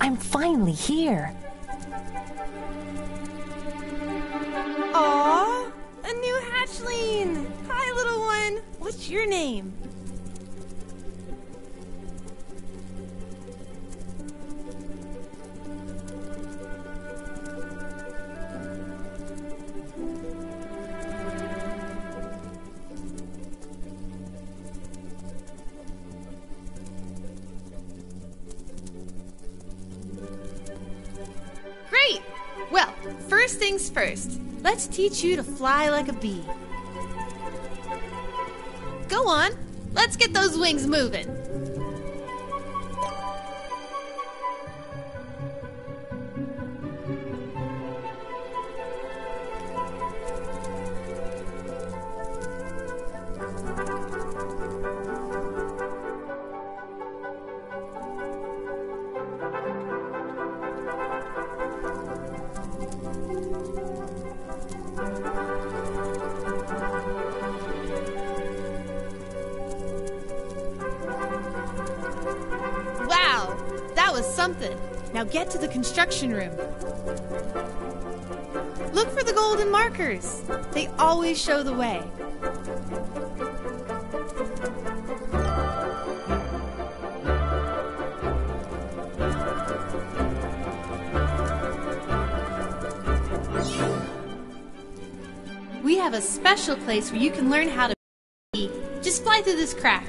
I'm finally here. First things first, let's teach you to fly like a bee. Go on, let's get those wings moving. Construction room. Look for the golden markers. They always show the way. We have a special place where you can learn how to. Just fly through this crack.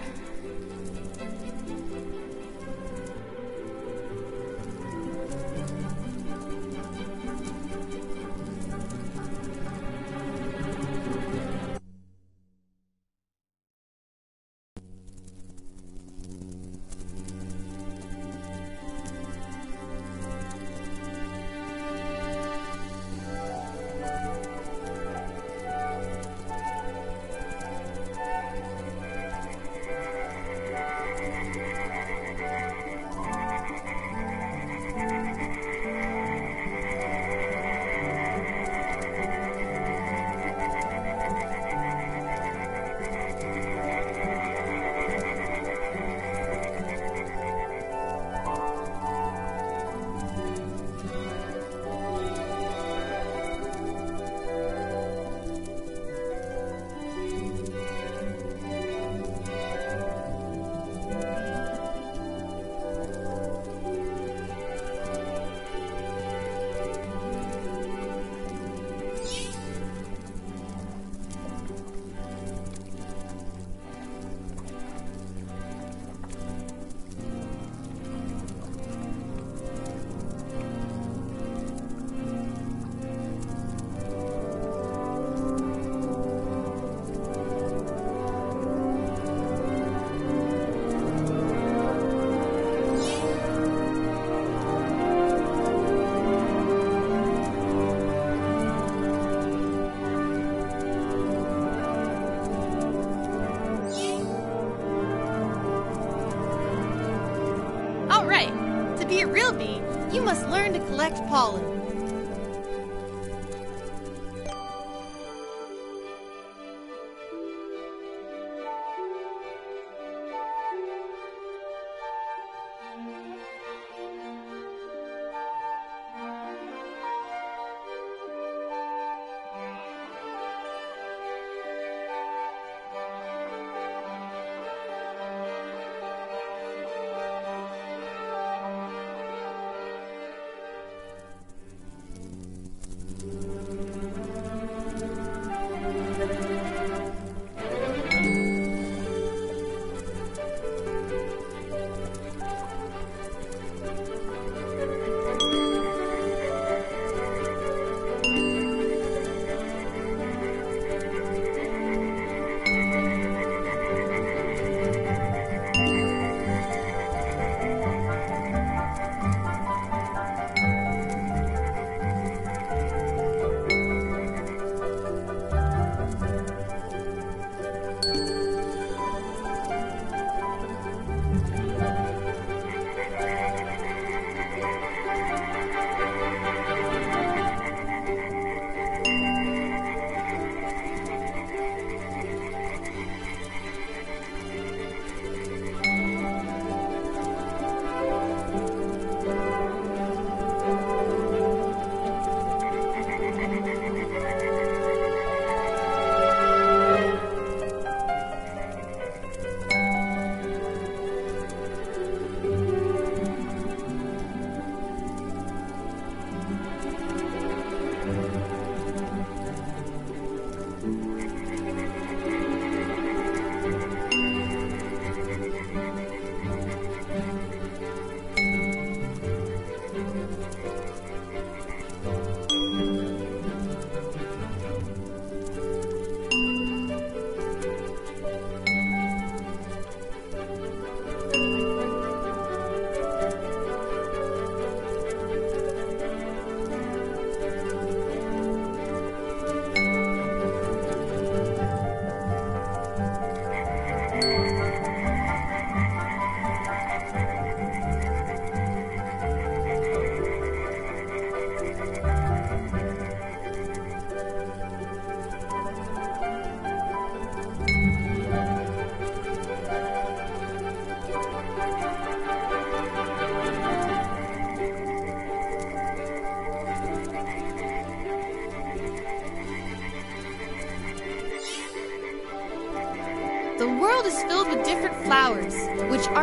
You must learn to collect pollen.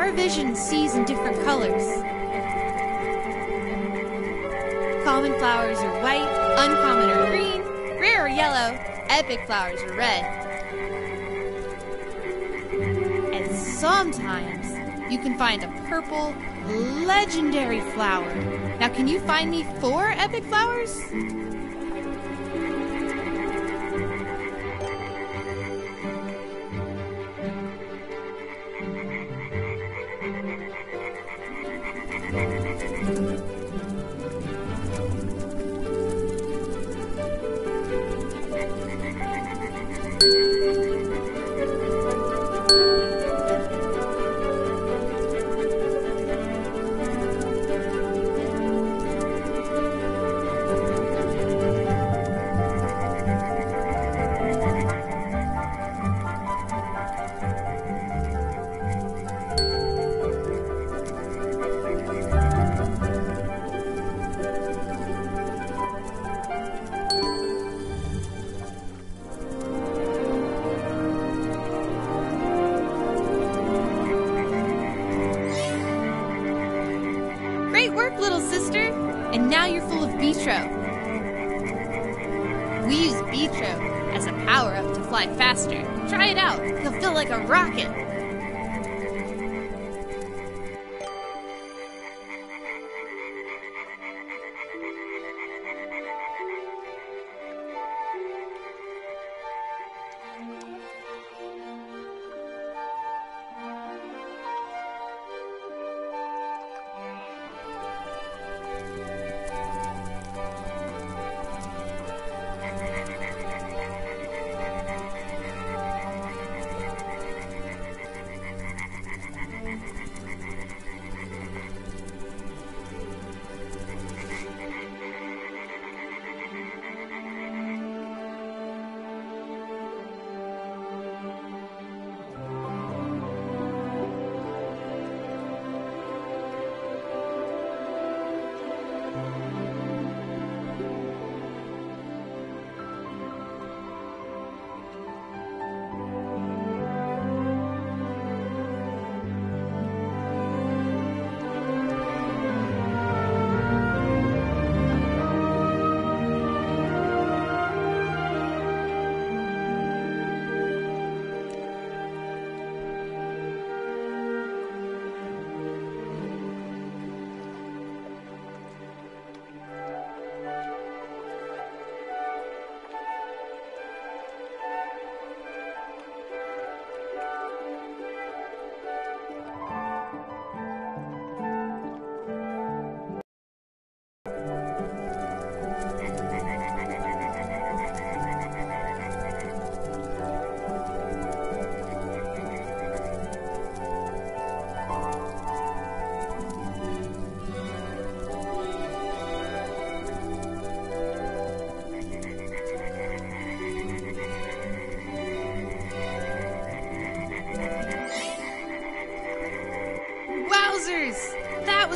Our vision sees in different colors. Common flowers are white, uncommon are green, rare are yellow, epic flowers are red. And sometimes you can find a purple, legendary flower. Now, can you find me four epic flowers? Great work, little sister! And now you're full of Vitro. We use Vitro as a power up to fly faster. Try it out, you'll feel like a rocket.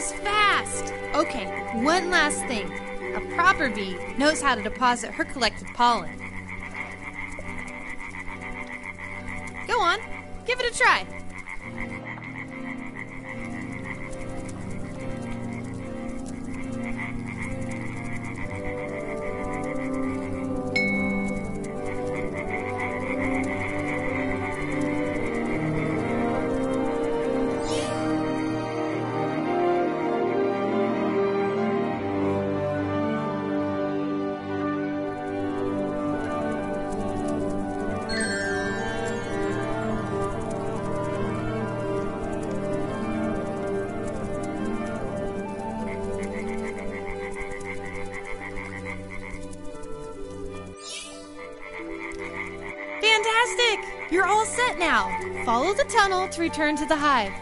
Was fast! Okay, one last thing. A proper bee knows how to deposit her collected pollen. Set now. Follow the tunnel to return to the hive.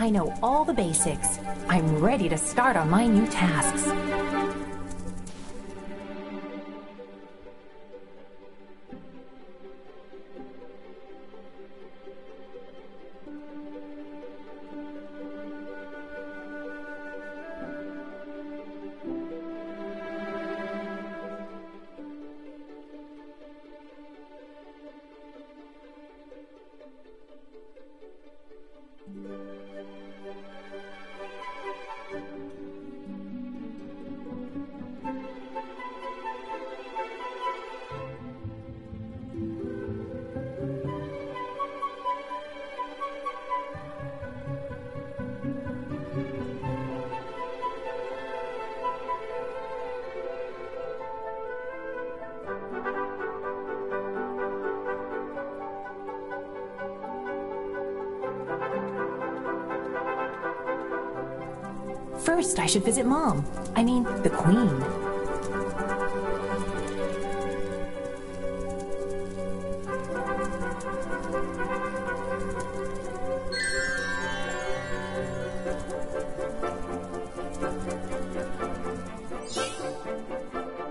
I know all the basics. I'm ready to start on my new tasks. First, I should visit Mom. I mean, the Queen.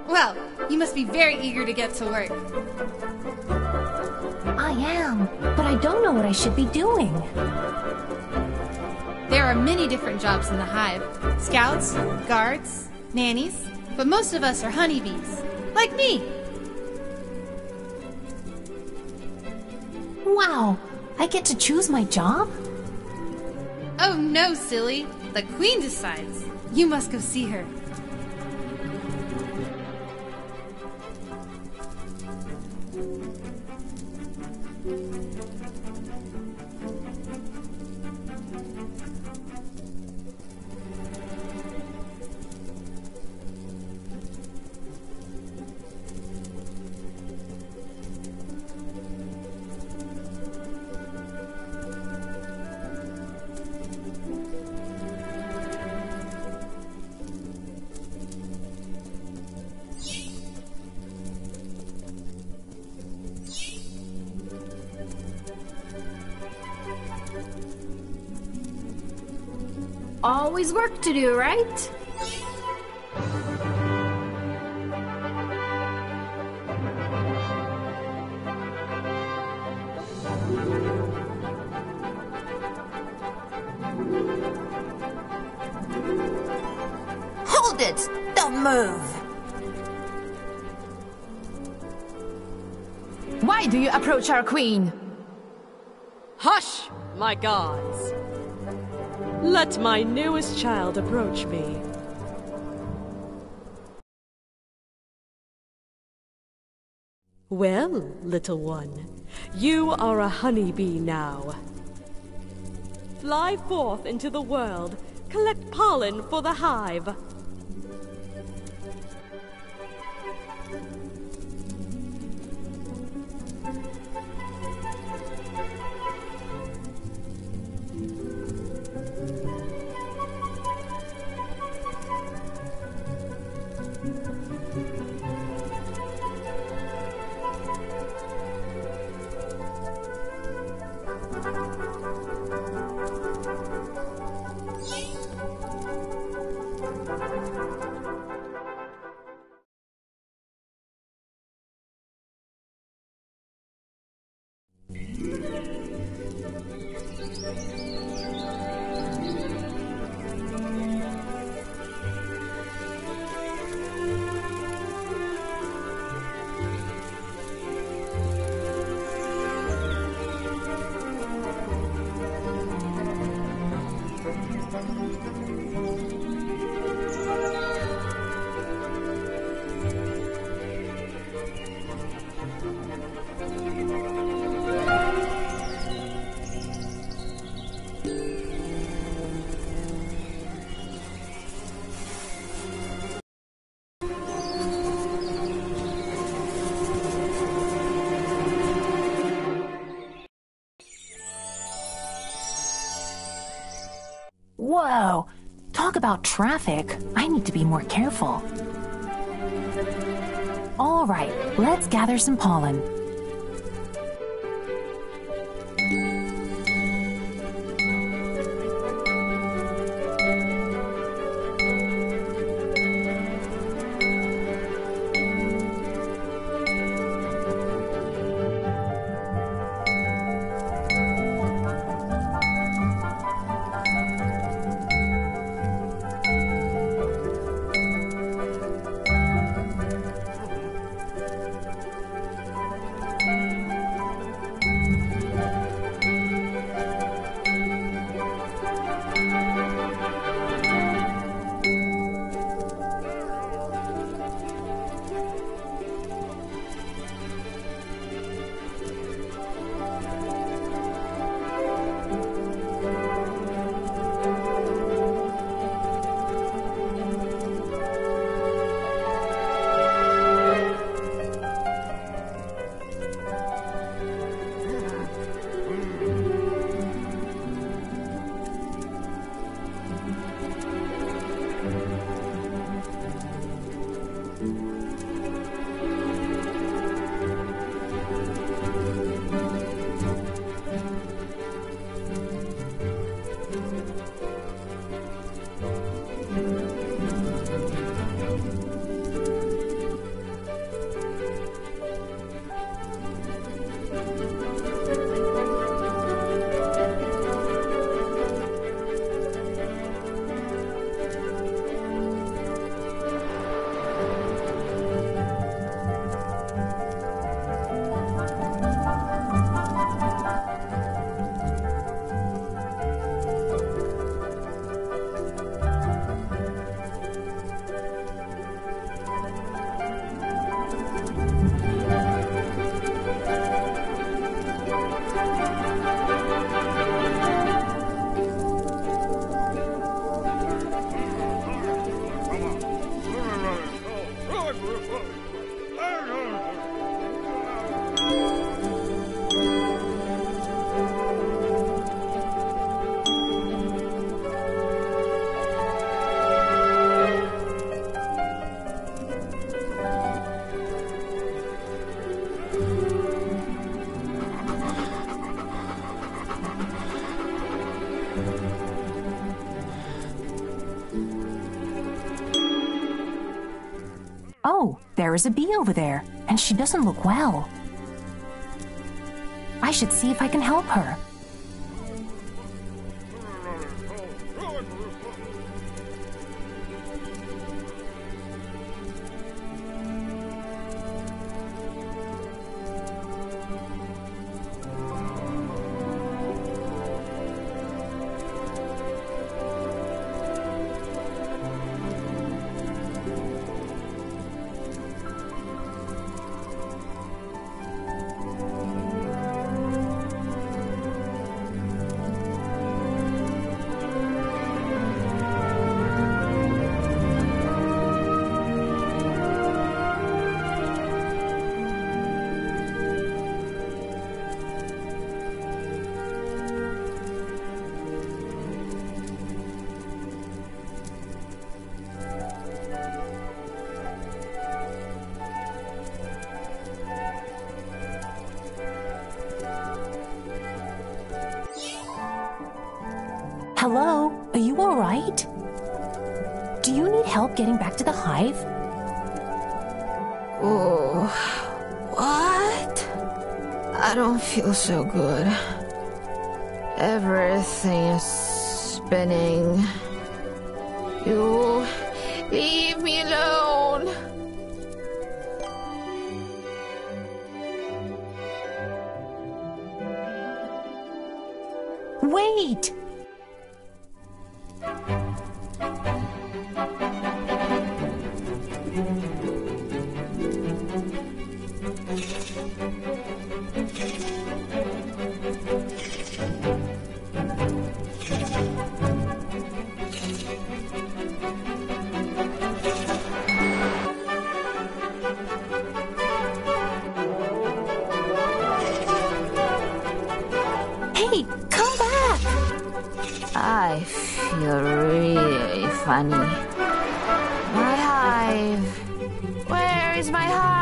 Well, you must be very eager to get to work. I am, but I don't know what I should be doing. There are many different jobs in the hive scouts, guards, nannies, but most of us are honeybees, like me. Wow, I get to choose my job? Oh no, silly. The queen decides. You must go see her. Always work to do, right? Hold it! Don't move! Why do you approach our queen? Hush, my gods! Let my newest child approach me. Well, little one, you are a honeybee now. Fly forth into the world, collect pollen for the hive. About traffic. I need to be more careful. All right, let's gather some pollen. Is a bee over there, and she doesn't look well. I should see if I can help her. Help getting back to the hive? Oh, what? I don't feel so good. Everything is spinning. You leave me alone. Wait! Come back! I feel really funny. My hive. Where is my hive?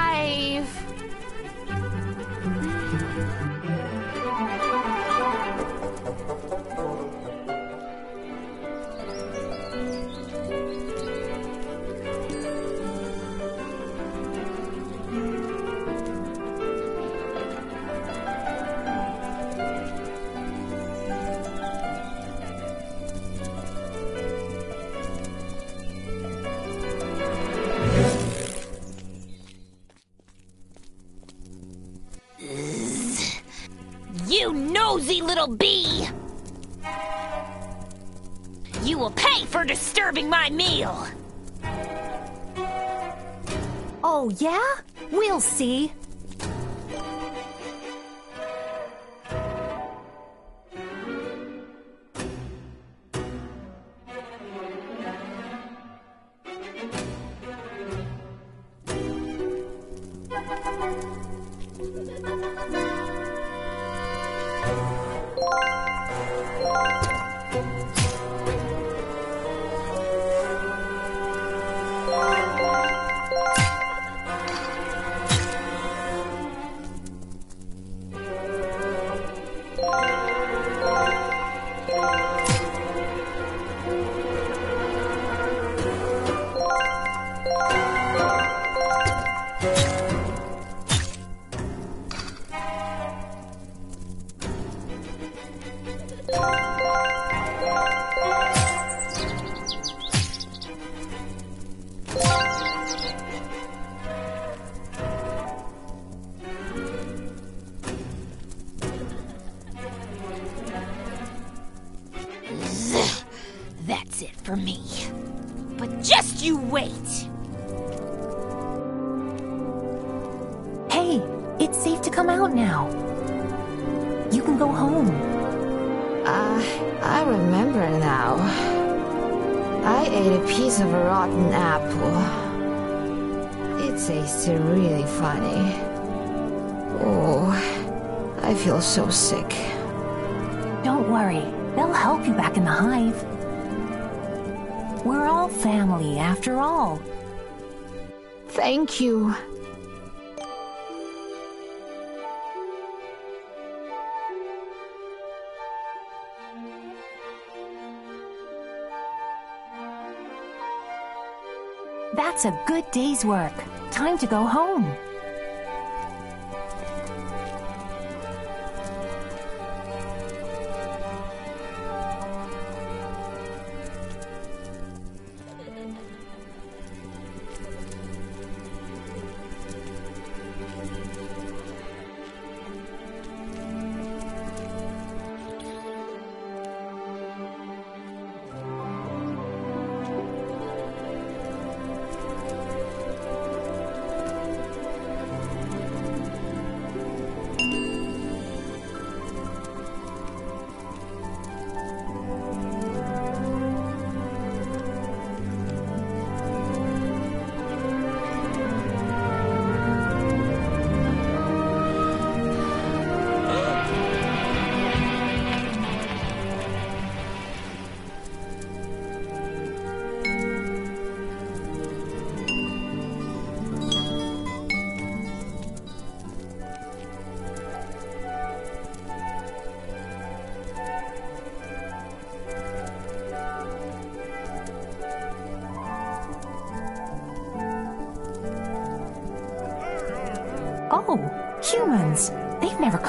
Little bee! You will pay for disturbing my meal! Oh, yeah? We'll see. Tasted really funny. Oh, I feel so sick. Don't worry, they'll help you back in the hive. We're all family, after all. Thank you. That's a good day's work. Time to go home.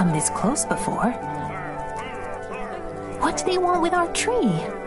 Come this close before. What do they want with our tree?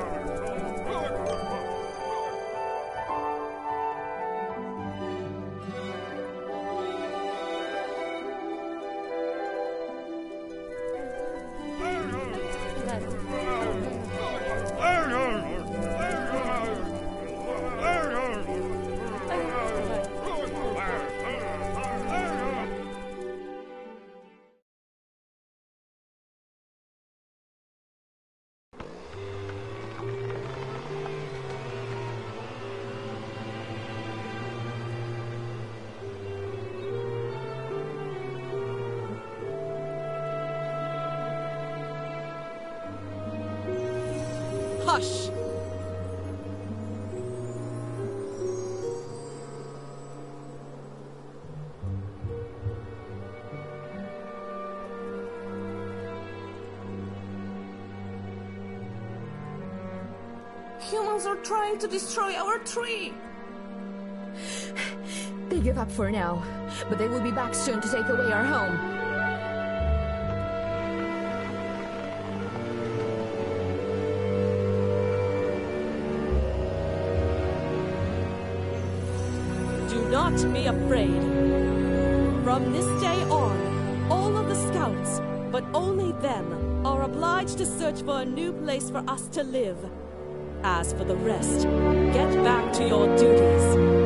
Are trying to destroy our tree. They give up for now, but they will be back soon to take away our home. Do not be afraid. From this day on, all of the scouts, but only them, are obliged to search for a new place for us to live. As for the rest, get back to your duties.